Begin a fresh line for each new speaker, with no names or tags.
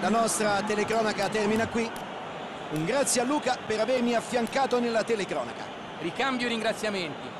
La nostra telecronaca termina qui. Un grazie a Luca per avermi affiancato nella telecronaca.
Ricambio ringraziamenti.